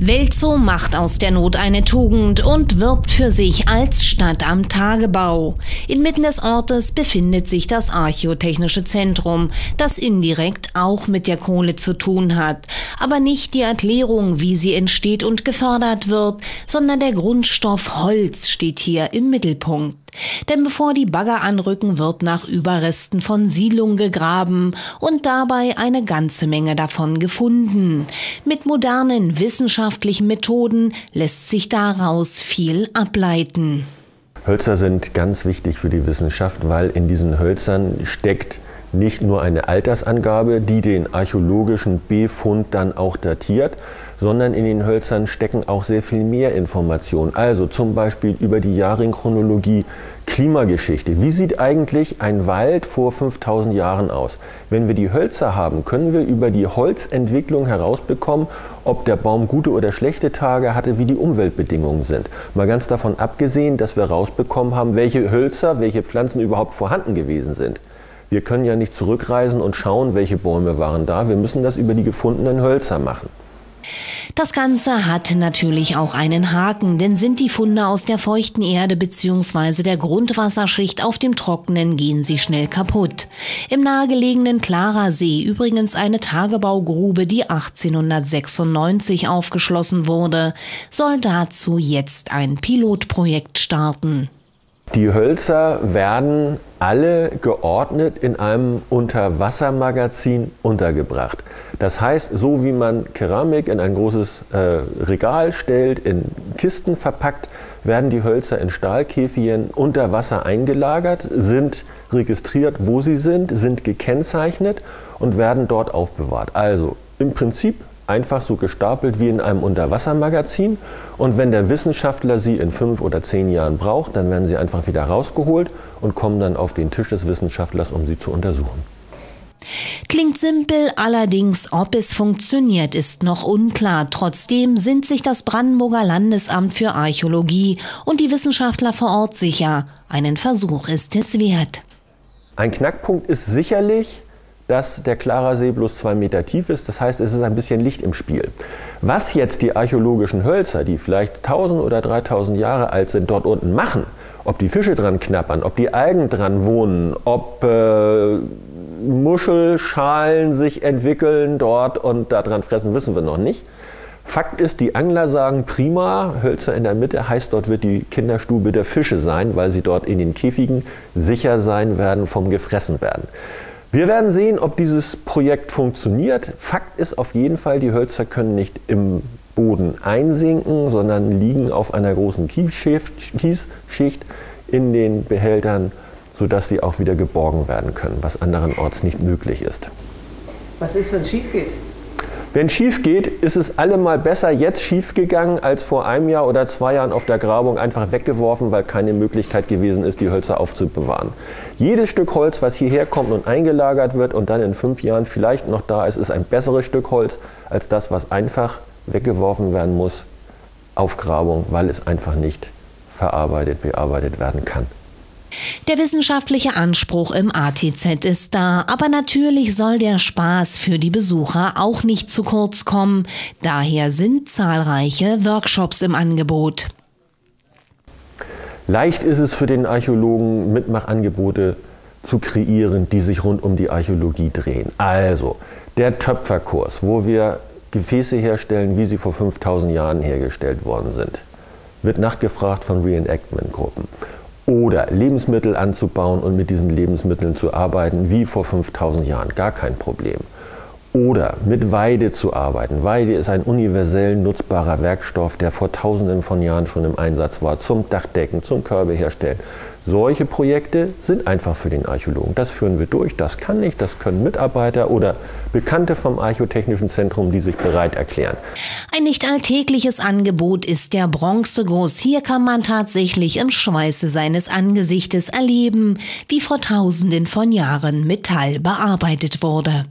Welzow macht aus der Not eine Tugend und wirbt für sich als Stadt am Tagebau. Inmitten des Ortes befindet sich das Archäotechnische Zentrum, das indirekt auch mit der Kohle zu tun hat. Aber nicht die Erklärung, wie sie entsteht und gefördert wird, sondern der Grundstoff Holz steht hier im Mittelpunkt. Denn bevor die Bagger anrücken, wird nach Überresten von Siedlungen gegraben und dabei eine ganze Menge davon gefunden. Mit modernen wissenschaftlichen Methoden lässt sich daraus viel ableiten. Hölzer sind ganz wichtig für die Wissenschaft, weil in diesen Hölzern steckt nicht nur eine Altersangabe, die den archäologischen Befund dann auch datiert, sondern in den Hölzern stecken auch sehr viel mehr Informationen. Also zum Beispiel über die Jahrringchronologie, Klimageschichte. Wie sieht eigentlich ein Wald vor 5000 Jahren aus? Wenn wir die Hölzer haben, können wir über die Holzentwicklung herausbekommen, ob der Baum gute oder schlechte Tage hatte, wie die Umweltbedingungen sind. Mal ganz davon abgesehen, dass wir herausbekommen haben, welche Hölzer, welche Pflanzen überhaupt vorhanden gewesen sind. Wir können ja nicht zurückreisen und schauen, welche Bäume waren da. Wir müssen das über die gefundenen Hölzer machen. Das Ganze hat natürlich auch einen Haken, denn sind die Funde aus der feuchten Erde bzw. der Grundwasserschicht auf dem Trockenen, gehen sie schnell kaputt. Im nahegelegenen Klarer See übrigens eine Tagebaugrube, die 1896 aufgeschlossen wurde, soll dazu jetzt ein Pilotprojekt starten. Die Hölzer werden alle geordnet in einem Unterwassermagazin untergebracht. Das heißt, so wie man Keramik in ein großes äh, Regal stellt, in Kisten verpackt, werden die Hölzer in Stahlkäfien unter Wasser eingelagert, sind registriert, wo sie sind, sind gekennzeichnet und werden dort aufbewahrt. Also im Prinzip einfach so gestapelt wie in einem Unterwassermagazin. Und wenn der Wissenschaftler sie in fünf oder zehn Jahren braucht, dann werden sie einfach wieder rausgeholt und kommen dann auf den Tisch des Wissenschaftlers, um sie zu untersuchen. Klingt simpel, allerdings ob es funktioniert, ist noch unklar. Trotzdem sind sich das Brandenburger Landesamt für Archäologie und die Wissenschaftler vor Ort sicher, einen Versuch ist es wert. Ein Knackpunkt ist sicherlich, dass der Klarer See bloß zwei Meter tief ist. Das heißt, es ist ein bisschen Licht im Spiel. Was jetzt die archäologischen Hölzer, die vielleicht 1000 oder 3000 Jahre alt sind, dort unten machen, ob die Fische dran knappern, ob die Algen dran wohnen, ob äh, Muschelschalen sich entwickeln dort und daran fressen, wissen wir noch nicht. Fakt ist, die Angler sagen prima, Hölzer in der Mitte heißt, dort wird die Kinderstube der Fische sein, weil sie dort in den Käfigen sicher sein werden vom gefressen werden. Wir werden sehen, ob dieses Projekt funktioniert. Fakt ist auf jeden Fall, die Hölzer können nicht im Boden einsinken, sondern liegen auf einer großen Kiesschicht in den Behältern, sodass sie auch wieder geborgen werden können, was anderenorts nicht möglich ist. Was ist, wenn es schief geht? Wenn schief geht, ist es allemal besser jetzt schief gegangen, als vor einem Jahr oder zwei Jahren auf der Grabung einfach weggeworfen, weil keine Möglichkeit gewesen ist, die Hölzer aufzubewahren. Jedes Stück Holz, was hierher kommt und eingelagert wird und dann in fünf Jahren vielleicht noch da ist, ist ein besseres Stück Holz als das, was einfach weggeworfen werden muss auf Grabung, weil es einfach nicht verarbeitet, bearbeitet werden kann. Der wissenschaftliche Anspruch im ATZ ist da, aber natürlich soll der Spaß für die Besucher auch nicht zu kurz kommen. Daher sind zahlreiche Workshops im Angebot. Leicht ist es für den Archäologen, Mitmachangebote zu kreieren, die sich rund um die Archäologie drehen. Also der Töpferkurs, wo wir Gefäße herstellen, wie sie vor 5000 Jahren hergestellt worden sind, wird nachgefragt von Reenactment-Gruppen oder Lebensmittel anzubauen und mit diesen Lebensmitteln zu arbeiten, wie vor 5000 Jahren, gar kein Problem. Oder mit Weide zu arbeiten. Weide ist ein universell nutzbarer Werkstoff, der vor tausenden von Jahren schon im Einsatz war, zum Dachdecken, zum Körbe herstellen. Solche Projekte sind einfach für den Archäologen. Das führen wir durch. Das kann nicht. Das können Mitarbeiter oder Bekannte vom Archäotechnischen Zentrum, die sich bereit erklären. Ein nicht alltägliches Angebot ist der Bronzeguss. Hier kann man tatsächlich im Schweiße seines Angesichtes erleben, wie vor tausenden von Jahren Metall bearbeitet wurde.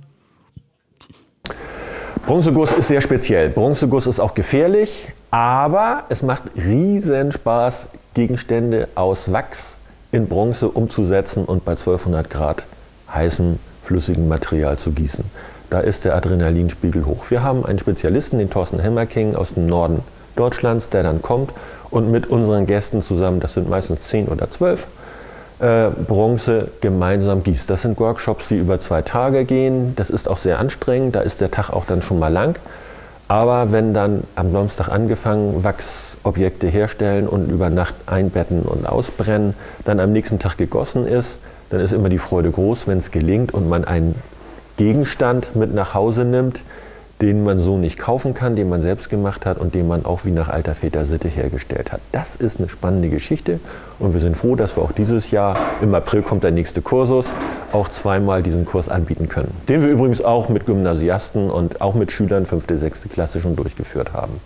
Bronzeguss ist sehr speziell. Bronzeguss ist auch gefährlich, aber es macht riesen Spaß, Gegenstände aus Wachs in Bronze umzusetzen und bei 1200 Grad heißem flüssigem Material zu gießen. Da ist der Adrenalinspiegel hoch. Wir haben einen Spezialisten, den Thorsten Hemmerking aus dem Norden Deutschlands, der dann kommt und mit unseren Gästen zusammen, das sind meistens zehn oder zwölf, äh, Bronze gemeinsam gießt. Das sind Workshops, die über zwei Tage gehen. Das ist auch sehr anstrengend, da ist der Tag auch dann schon mal lang. Aber wenn dann am Samstag angefangen, Wachsobjekte herstellen und über Nacht einbetten und ausbrennen, dann am nächsten Tag gegossen ist, dann ist immer die Freude groß, wenn es gelingt und man einen Gegenstand mit nach Hause nimmt, den man so nicht kaufen kann, den man selbst gemacht hat und den man auch wie nach alter Väter Sitte hergestellt hat. Das ist eine spannende Geschichte und wir sind froh, dass wir auch dieses Jahr, im April kommt der nächste Kursus, auch zweimal diesen Kurs anbieten können. Den wir übrigens auch mit Gymnasiasten und auch mit Schülern 5., 6. Klasse schon durchgeführt haben.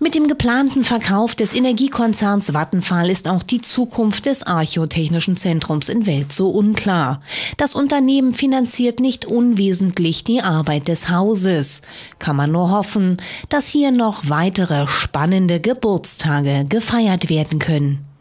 Mit dem geplanten Verkauf des Energiekonzerns Vattenfall ist auch die Zukunft des Archäotechnischen Zentrums in Welt so unklar. Das Unternehmen finanziert nicht unwesentlich die Arbeit des Hauses. Kann man nur hoffen, dass hier noch weitere spannende Geburtstage gefeiert werden können.